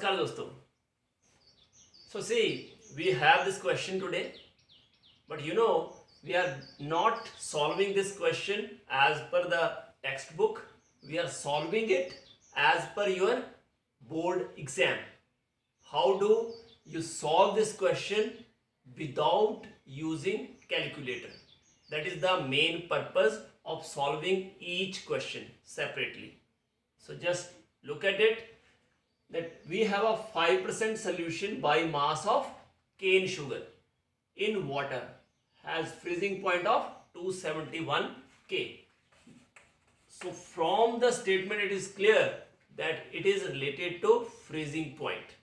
नमस्कार दोस्तों so see we have this question today but you know we are not solving this question as per the textbook we are solving it as per your board exam how do you solve this question without using calculator that is the main purpose of solving each question separately so just look at it that we have a 5% solution by mass of cane sugar in water has freezing point of 271 K. So from the statement it is clear that it is related to freezing point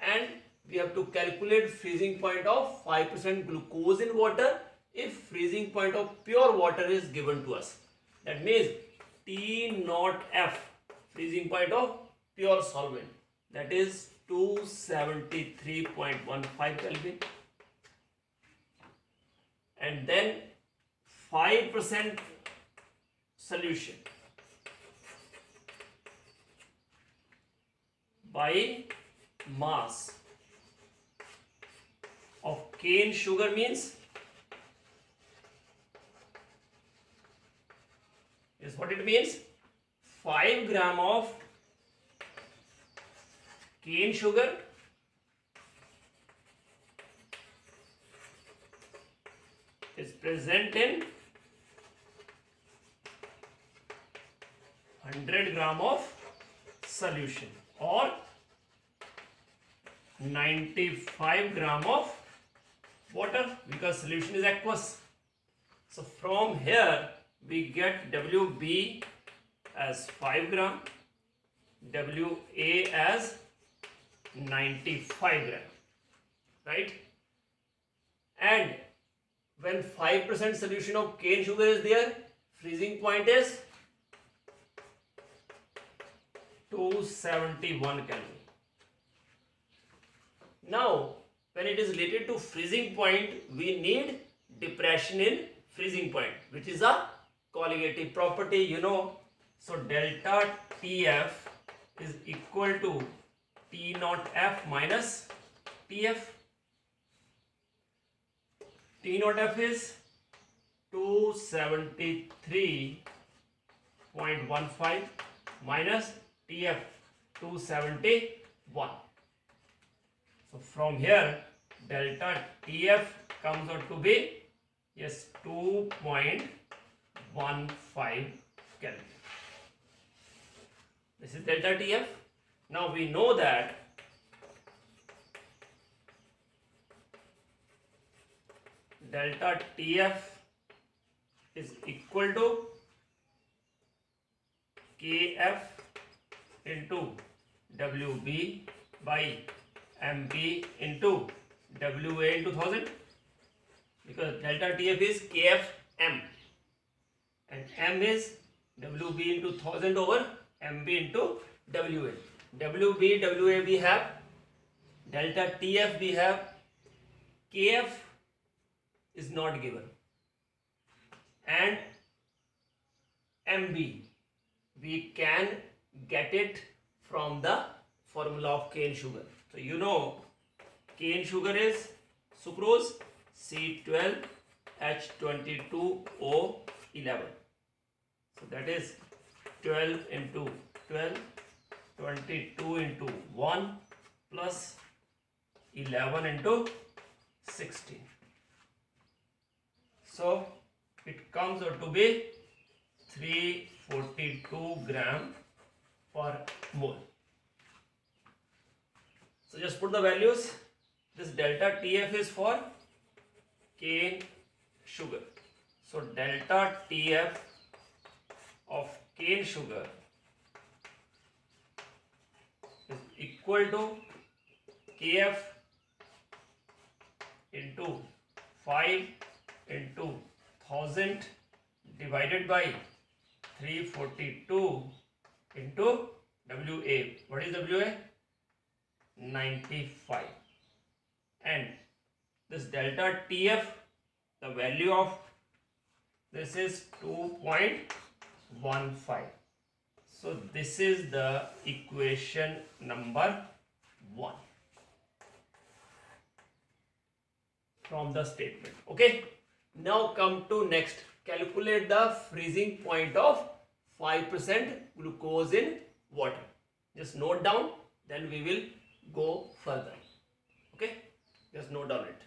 and we have to calculate freezing point of 5% glucose in water if freezing point of pure water is given to us. That means T naught F freezing point of pure solvent that is 273.15 Kelvin. And then 5% solution. By mass of cane sugar means is what it means? 5 gram of cane sugar. Is present in 100 gram of solution or 95 gram of water because solution is aqueous. So from here we get wb as 5 gram wa as 95 gram right? And when 5% solution of cane sugar is there freezing point is 271 kelvin. Now when it is related to freezing point we need depression in freezing point which is a colligative property you know. So delta tf is equal to naught F minus TF. T naught F is 273.15 minus TF 271. So from here delta TF comes out to be yes 2.15 Kelvin. This is delta TF. Now we know that delta TF is equal to KF into WB by MB into WA into 1000 because delta TF is KFM and M is WB into 1000 over MB into WA. WB, WA we have, delta TF we have, KF is not given and MB we can get it from the formula of cane sugar. So you know cane sugar is sucrose C12H22O11. So that is 12 into 12 22 into 1 plus 11 into 16. So it comes out to be 342 gram per mole. So just put the values. This delta TF is for cane sugar. So delta TF of cane sugar is equal to kf into 5 into 1000 divided by 342 into WA. What is WA? 95. And this delta TF, the value of this is 2.15. So this is the equation number 1 from the statement. Okay. Now come to next. Calculate the freezing point of 5% glucose in water. Just note down. Then we will go further. Okay. Just note down it.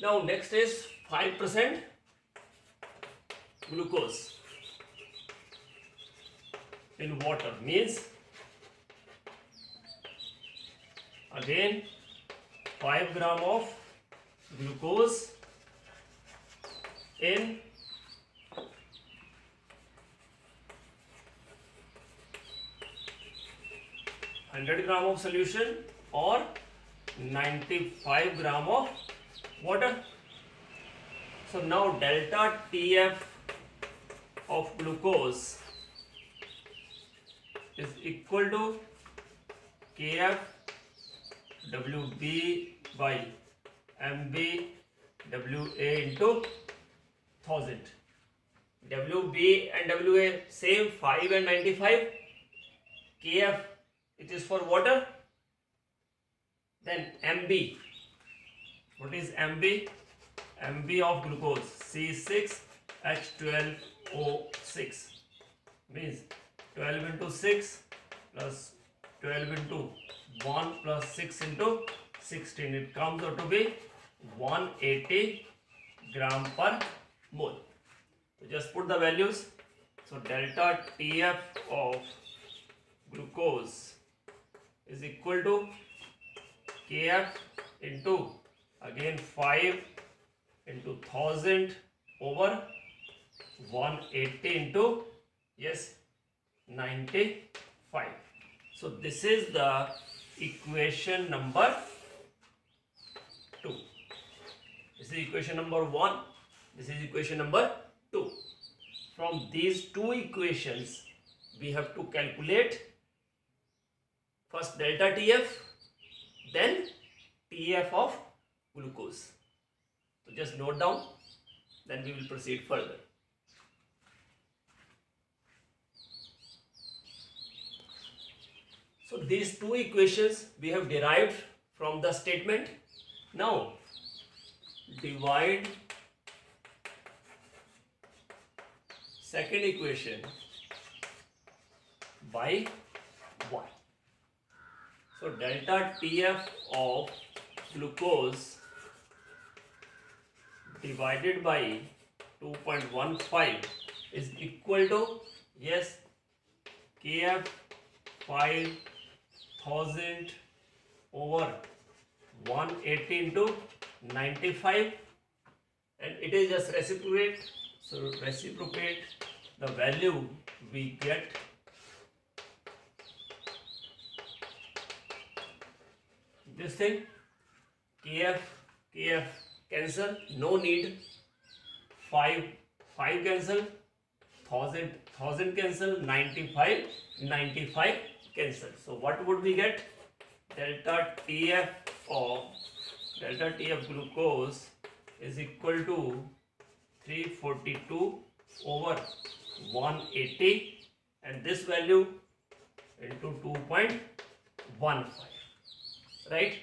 Now next is 5% glucose in water means again five gram of glucose in 100 gram of solution और 95 gram of water so now delta T F of glucose is equal to K F WB by MB WA into 1000. WB and WA same 5 and 95. Kf it is for water. Then MB. What is MB? MB of glucose C6H12O6 means 12 into 6 plus 12 into 1 plus 6 into 16 it comes out to be 180 gram per mole. So just put the values. So delta tf of glucose is equal to kf into again 5 into 1000 over 180 into yes 95 so this is the equation number 2 this is equation number 1 this is equation number 2 from these two equations we have to calculate first delta tf then tf of glucose. So just note down then we will proceed further So these two equations we have derived from the statement. Now divide second equation by 1. So delta TF of glucose divided by 2.15 is equal to yes KF 5 1000 over 180 into 95 and it is just reciprocate. So reciprocate the value we get. This thing kf kf cancel no need. 5 5 cancel 1000 1000 cancel 95 95 cancel. So what would we get? Delta TF of delta TF glucose is equal to 342 over 180 and this value into 2.15 right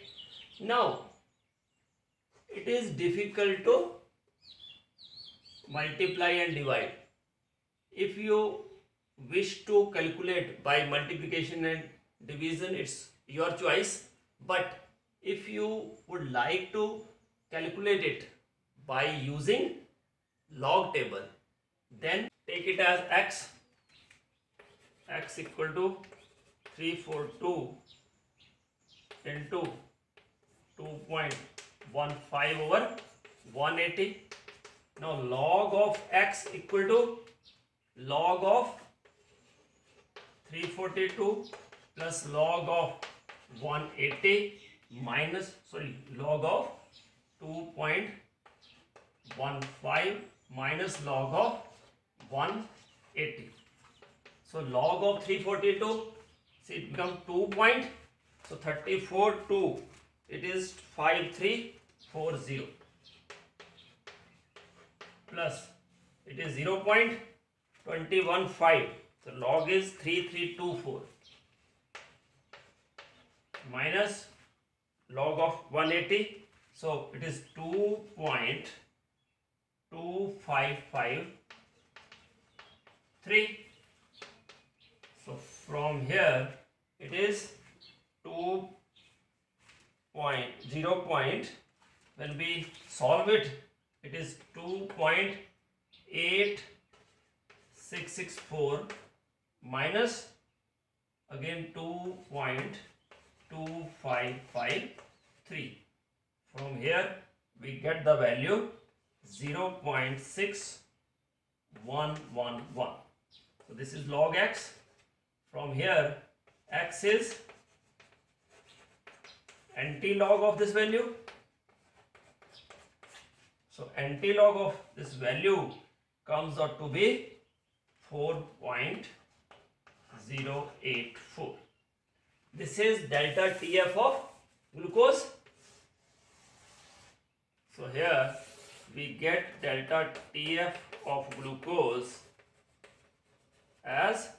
now it is difficult to multiply and divide if you wish to calculate by multiplication and division it's your choice. But if you would like to calculate it by using log table then take it as x x equal to 342 into 2.15 over 180 now log of x equal to log of 342 plus log of 180 minus sorry log of 2.15 minus log of 180 so log of 342 see it becomes 2 point so 34 2 it is 5340 plus it is 0 21 5 so log is 3324 minus log of 180 so it is 2.2553 so from here it is 2 point 0 point. When we solve it it is 2.8664 minus again 2.2553 from here we get the value 0.6111 so this is log x. From here x is anti-log of this value. So anti-log of this value comes out to be 4.084 this is delta tf of glucose so here we get delta tf of glucose as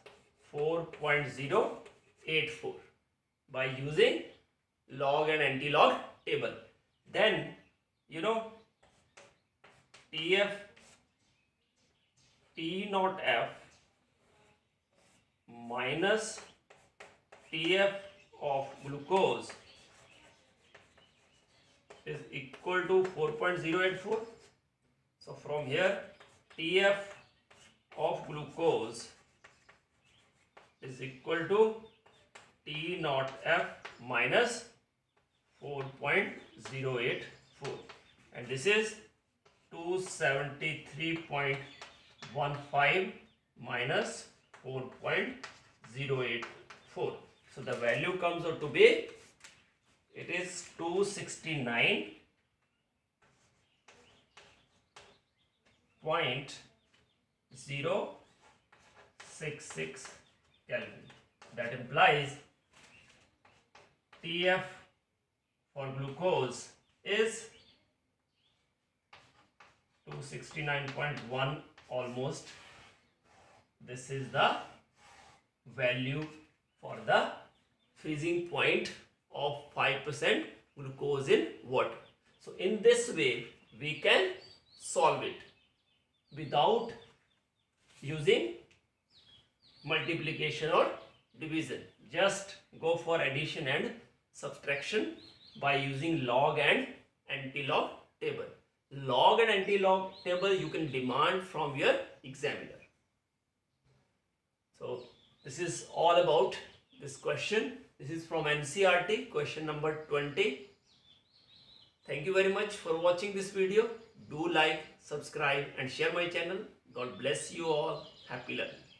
4.084 by using log and anti-log table. Then, you know, TF T naught F minus TF of glucose is equal to 4.084. So from here, TF of glucose is equal to T naught F minus 4.084 and this is 273.15 minus 4.084 so the value comes out to be it is 269 point zero six six Kelvin. That implies TF for glucose is 269.1 almost. This is the value for the freezing point of 5% glucose in water. So in this way we can solve it without using multiplication or division. Just go for addition and subtraction by using log and anti-log table. Log and anti-log table you can demand from your examiner. So this is all about this question. This is from NCERT question number 20. Thank you very much for watching this video. Do like, subscribe and share my channel. God bless you all. Happy learning.